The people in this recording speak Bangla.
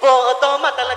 ಅಬ್ಬೋ ತೋ ಮತಲ